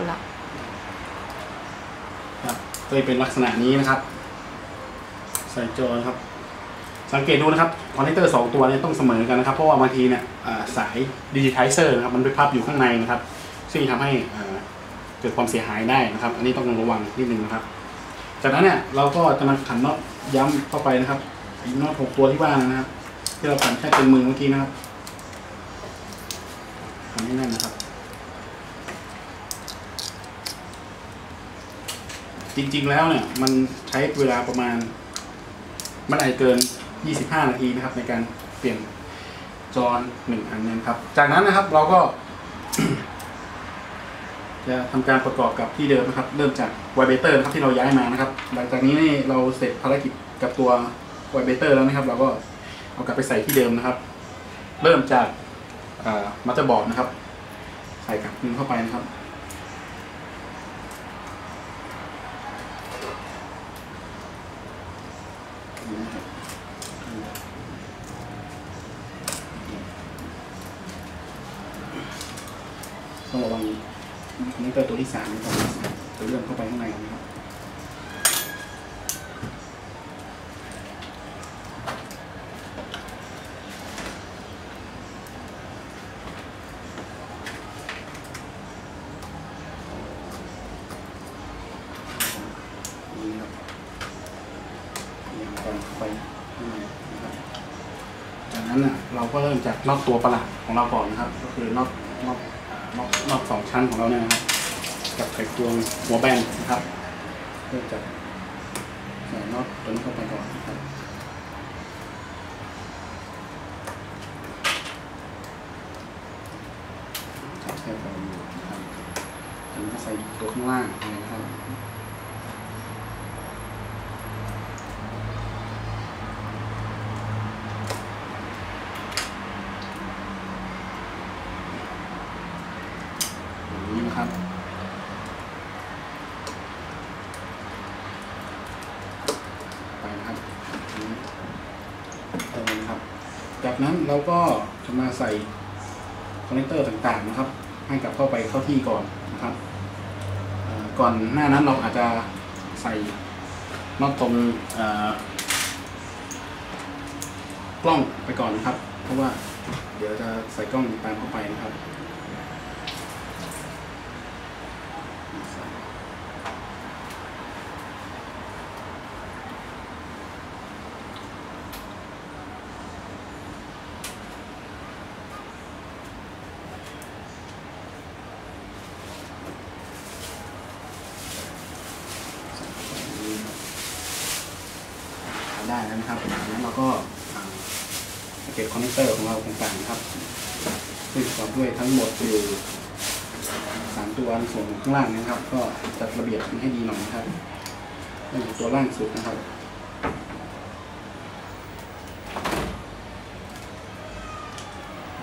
คนละครับก็จะเป็นลักษณะนี้นะครับ ใส่จอนะครับ สังเกตดูนะครับ connector สองตัวเนี้ยต้องเสมอกันนะครับ เพราะว่าบางทีเนี่ยสาย digitizer นะครับมันไปพับอยู่ข้างในนะครับ ซึ่งทำให้เกิดความเสียหายได้นะครับ อันนี้ต้องระวังนิดนึงนะครับ จากนั้นเนี่ยเราก็จะมาขันน็อตย้ำเข้าไปนะครับน็อตหกตัวที่ว่านะครับ ที่เราขันแค่เป็นมือเมื่อกี้นะครับขันให้แน่นนะครับ จริง ๆ แล้วเนี่ยมันใช้เวลาประมาณไม่ได้เกิน 25 นาทีนะครับ ในการเปลี่ยนจอหนึ่งอันนยนะครับ จากนั้นนะครับเราก็ จะทำการประกอบกับที่เดิมนะครับ เริ่มจากไวเบเตอร์นะครับที่เราย้ายมานะครับ หลังจากนี้นี่เราเสร็จภารกิจกับตัวไวเบเตอร์แล้วนะครับ เราก็เอากลับไปใส่ที่เดิมนะครับ เริ่มจาก motherboard นะครับ ใส่กลับคืนเข้าไปนะครับ ต้องระวัง connector ตัวที่สามนะครับจะเลื่อนเข้าไปข้างในนะครับ นี่ครับ ยังไปจากนั้นน่ะเราก็เริ่มจากน็อตตัวประหลาดของเราก่อนนะครับ ก็คือน็อตน็อตน็อตน็อตสองชั้นของเราเนี่ยนะครับกับไขควงหัวแบนนะครับเริ่มจากใส่น็อตตัวนี้เข้าไปก่อนนะครับจับแค่พออยู่นะครับอันนี้ก็ใส่ตัวข้างล่างนะครับ อย่าง นะครับ ไปนะครับอย่างนี้เติมนะครับ จากนั้นเราก็จะมาใส่คอนเนคเตอร์ต่างๆนะครับ ให้กลับเข้าไปเข้าที่ก่อนนะครับ ก่อนหน้านั้นเราอาจจะใส่น็อตตรงกล้องไปก่อนนะครับ เพราะว่าเดี๋ยวจะใส่กล้องตามเข้าไปนะครับ ได้แล้วนะครับแล้วเราก็เก็บคอนเนคเตอร์ของเราต่างๆนะครับซึ่งประกอบด้วยทั้งหมดอยู่สามตัวในส่วนข้างล่างนะครับ ก็จัดระเบียบให้ดีหน่อยนะครับเริ่มจากตัวล่างสุดนะครับ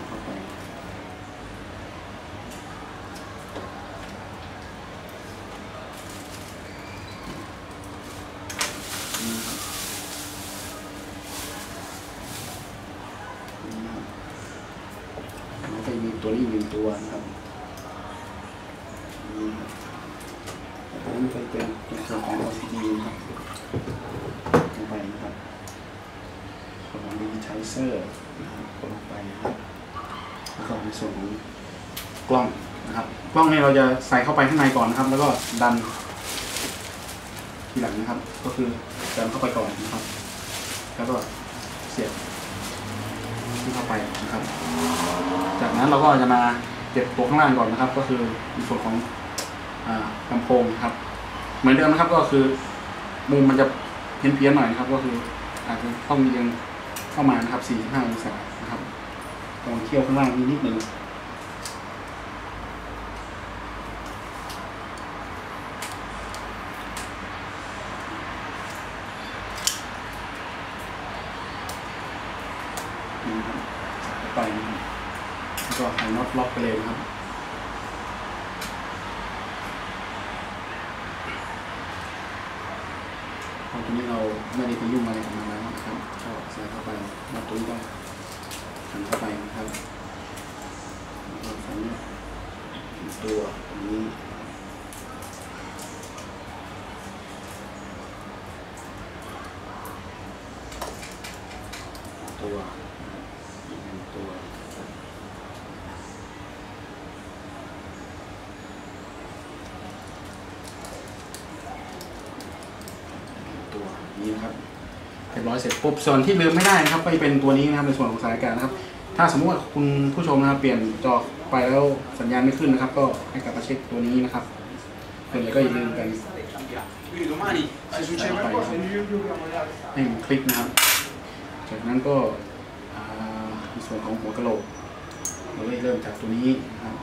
เข้าไปนี่นะครับนี่นะครับแล้วก็มี ตัวนี้อีกหนึ่งตัวนะครับนี่ครับแล้วนี่ก็เป็นในส่วนของ LCD นะครับลงไปนะครับส่วนของ Digitizer นะครับลงไปนะครับแล้วก็ในส่วนของกล้องนะครับ กล้องเนี่ยเราจะใส่เข้าไปข้างในก่อนนะครับ แล้วก็ดัน ทีหลังนะครับ ก็คือดันเข้าไปก่อนนะครับ แล้วก็เสียบ ที่เข้าไปนะครับ จากนั้นเราก็จะมาเก็บตัวข้างล่างก่อนนะครับ ก็คือในส่วนของลำโพงครับ เหมือนเดิมนะครับก็คือมุมมันจะเพี้ยนๆหน่อยนะครับ ก็คืออาจจะต้องเอียงเข้ามานะครับ 45 องศานะครับตรงเที่ยวข้างล่างนิดนึง นี่ครับไปก็ไฮน็อตล็อกไปเลยนะครับตอนนี้เราไม่ได้ไปยุ่งอะไรกับมันแล้วนะครับก็ใส่เข้าไปน็อตตัวนี้ก็ขันเข้าไปนะครับแล้วก็ใส่เนี่ยตัวนี้ตัว นี้นะครับเรียบร้อยเสร็จปุ๊บส่วนที่ลืมไม่ได้นะครับก็จะเป็นตัวนี้นะครับในส่วนของสายการนะครับ ถ้าสมมติว่าคุณผู้ชมนะครับเปลี่ยนจอไปแล้วสัญญาณไม่ขึ้นนะครับ ก็ให้กลับมาเช็คตัวนี้นะครับเป็นอะไรก็อย่าลืมกัน Quindi domani se succede Vai, qualcosa vai. noi giochiamo le altre. ให้มันคลิกนะครับ จากนั้นก็ในส่วนของหัวกะโหลกเราเริ่มจากตัวนี้นะครับ